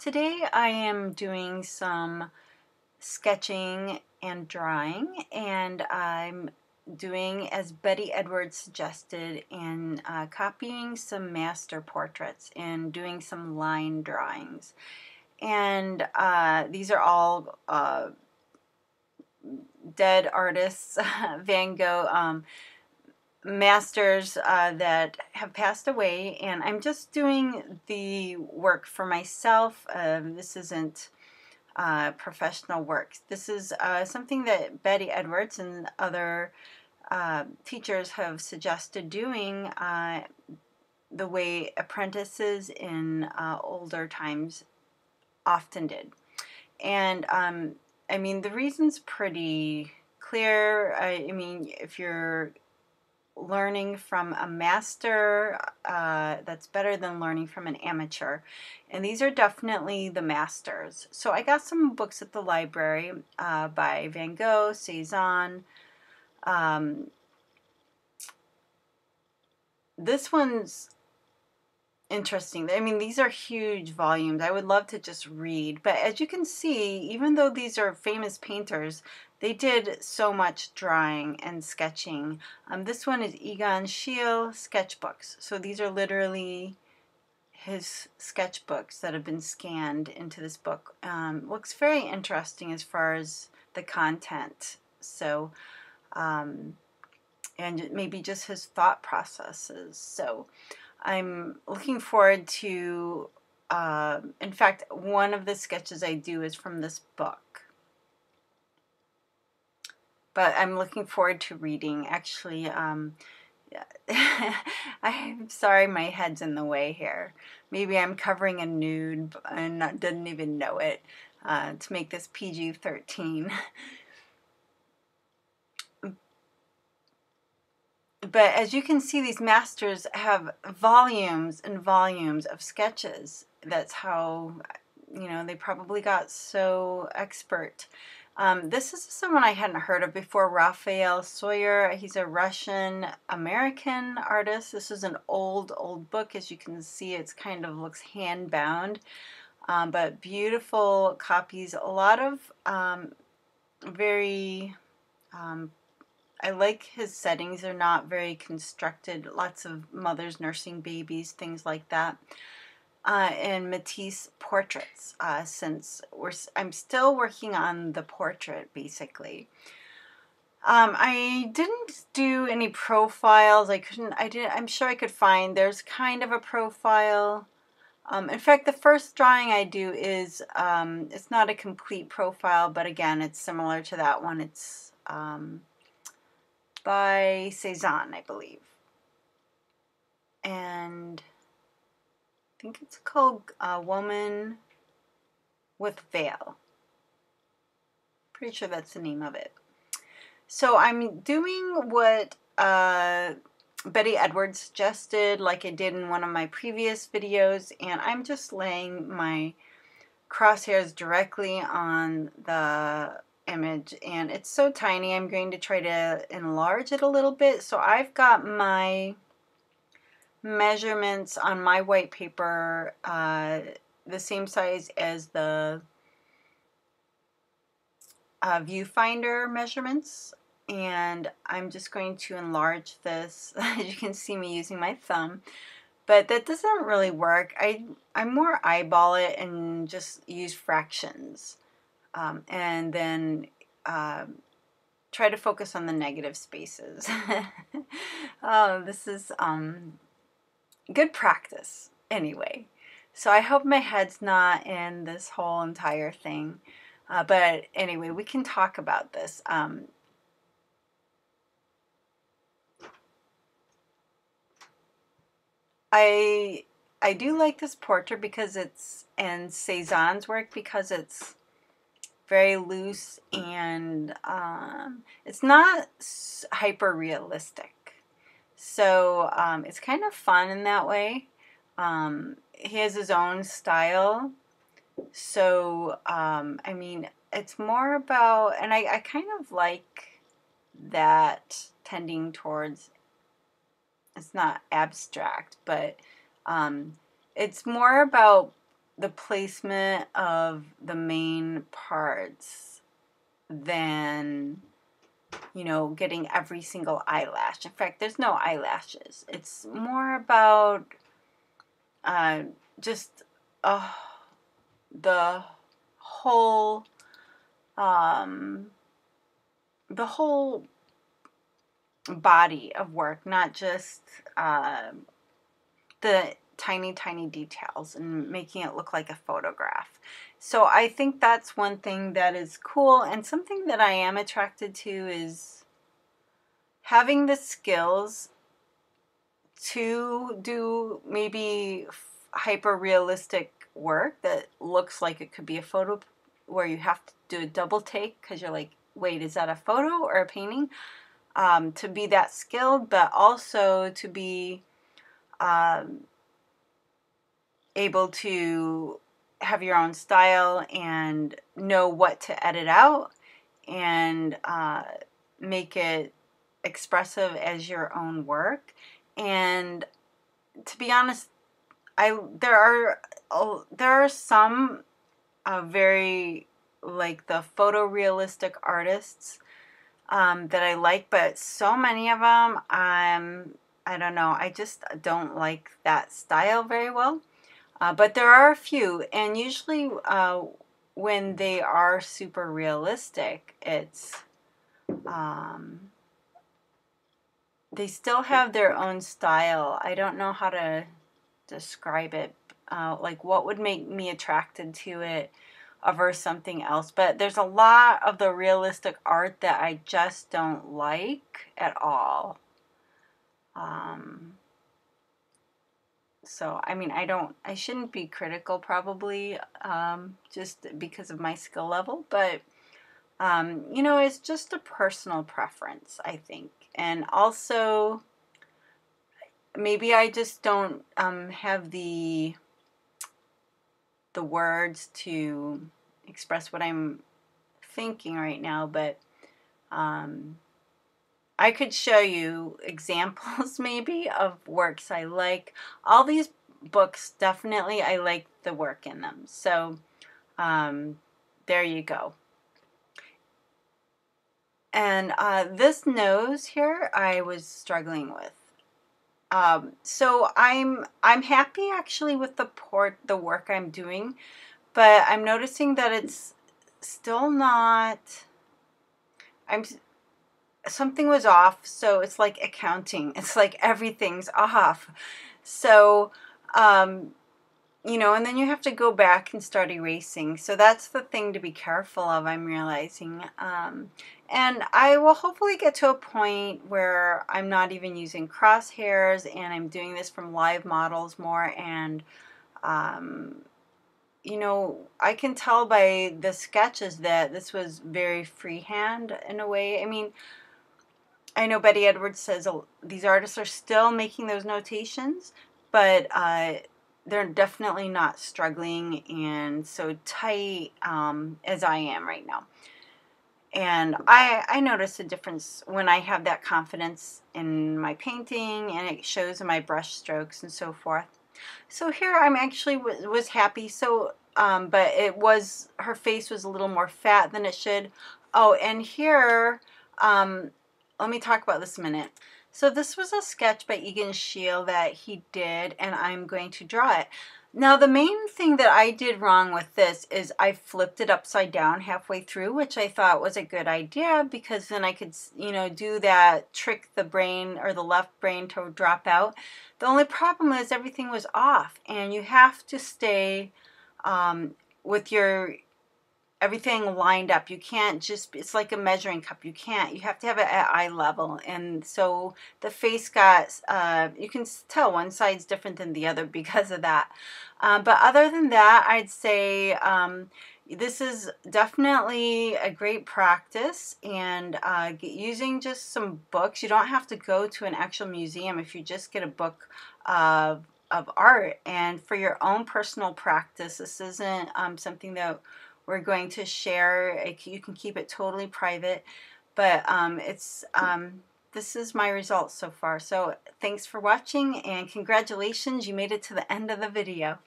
Today I am doing some sketching and drawing and I'm doing as Betty Edwards suggested and uh, copying some master portraits and doing some line drawings. And uh, these are all uh, dead artists Van Gogh um, masters uh, that have passed away, and I'm just doing the work for myself. Uh, this isn't uh, professional work. This is uh, something that Betty Edwards and other uh, teachers have suggested doing uh, the way apprentices in older times often did. And um, I mean, the reason's pretty clear. I, I mean, if you're learning from a master uh, that's better than learning from an amateur. And these are definitely the masters. So I got some books at the library uh, by Van Gogh, Cezanne. Um, this one's interesting. I mean, these are huge volumes. I would love to just read. But as you can see, even though these are famous painters, they did so much drawing and sketching. Um, this one is Egon Schiele sketchbooks. So these are literally his sketchbooks that have been scanned into this book. Um, looks very interesting as far as the content. So, um, and maybe just his thought processes. So, I'm looking forward to. Uh, in fact, one of the sketches I do is from this book but I'm looking forward to reading. Actually, um, I'm sorry my head's in the way here. Maybe I'm covering a nude and didn't even know it uh, to make this PG 13. but as you can see, these masters have volumes and volumes of sketches. That's how, you know, they probably got so expert. Um, this is someone I hadn't heard of before, Raphael Soyer. He's a Russian American artist. This is an old, old book. As you can see, it's kind of looks hand bound, um, but beautiful copies. A lot of um, very, um, I like his settings. They're not very constructed. Lots of mothers nursing babies, things like that uh, and Matisse portraits uh, since we're, I'm still working on the portrait basically. Um, I didn't do any profiles. I couldn't, I didn't, I'm sure I could find, there's kind of a profile. Um, in fact, the first drawing I do is, um, it's not a complete profile, but again, it's similar to that one. It's um, by Cezanne, I believe. And think it's called uh, Woman with Veil. Pretty sure that's the name of it. So I'm doing what uh, Betty Edwards suggested, like I did in one of my previous videos, and I'm just laying my crosshairs directly on the image and it's so tiny I'm going to try to enlarge it a little bit so I've got my measurements on my white paper uh, the same size as the uh, viewfinder measurements. And I'm just going to enlarge this. As you can see me using my thumb. But that doesn't really work. I I more eyeball it and just use fractions. Um, and then uh, try to focus on the negative spaces. Oh this is um, good practice anyway. So I hope my head's not in this whole entire thing. Uh, but anyway, we can talk about this. Um, I I do like this portrait because it's and Cezanne's work because it's very loose and um, it's not hyper realistic. So um, it's kind of fun in that way. Um, he has his own style. So, um, I mean, it's more about, and I, I kind of like that tending towards, it's not abstract, but um, it's more about the placement of the main parts than you know getting every single eyelash in fact there's no eyelashes it's more about uh, just uh, the whole um, the whole body of work, not just uh, the tiny, tiny details and making it look like a photograph. So I think that's one thing that is cool and something that I am attracted to is having the skills to do maybe hyper realistic work that looks like it could be a photo where you have to do a double take because you're like, wait, is that a photo or a painting? Um, to be that skilled, but also to be um, able to have your own style and know what to edit out and uh, make it expressive as your own work. And to be honest, I there are there are some uh, very like the photorealistic artists um, that I like, but so many of them, um, I don't know, I just don't like that style very well. Uh, but there are a few, and usually uh, when they are super realistic, it's um, they still have their own style. I don't know how to describe it. Uh, like what would make me attracted to it over something else. But there's a lot of the realistic art that I just don't like at all. Um, so, I mean, I don't, I shouldn't be critical probably um, just because of my skill level, but, um, you know, it's just a personal preference, I think. And also, maybe I just don't um, have the the words to express what I'm thinking right now, but um, I could show you examples maybe of works I like. All these books, definitely, I like the work in them. So um, there you go. And uh, this nose here, I was struggling with. Um, so I'm I'm happy actually with the port the work I'm doing, but I'm noticing that it's still not. I'm something was off, so it's like accounting. It's like everything's off. So um, you know, and then you have to go back and start erasing. So that's the thing to be careful of, I'm realizing. Um, and I will hopefully get to a point where I'm not even using crosshairs and I'm doing this from live models more. And, um, you know, I can tell by the sketches that this was very freehand in a way. I mean, I know Betty Edwards says these artists are still making those notations, but uh, they're definitely not struggling and so tight um, as I am right now. And I, I notice a difference when I have that confidence in my painting and it shows in my brush strokes and so forth. So here I'm actually was, was happy. So, um, but it was, her face was a little more fat than it should. Oh, and here, um, let me talk about this a minute. So this was a sketch by Egon Schiele that he did, and I'm going to draw it. Now, the main thing that I did wrong with this is I flipped it upside down halfway through, which I thought was a good idea because then I could, you know, do that trick the brain or the left brain to drop out. The only problem is everything was off, and you have to stay um, with your everything lined up. You can't just, it's like a measuring cup. You can't, you have to have it at eye level. And so the face got, uh, you can tell one side's different than the other because of that. Uh, but other than that, I'd say um, this is definitely a great practice and uh, using just some books. You don't have to go to an actual museum if you just get a book of, of art. And for your own personal practice, this isn't um, something that we're going to share. You can keep it totally private, but um, it's um, this is my results so far. So thanks for watching and congratulations, you made it to the end of the video.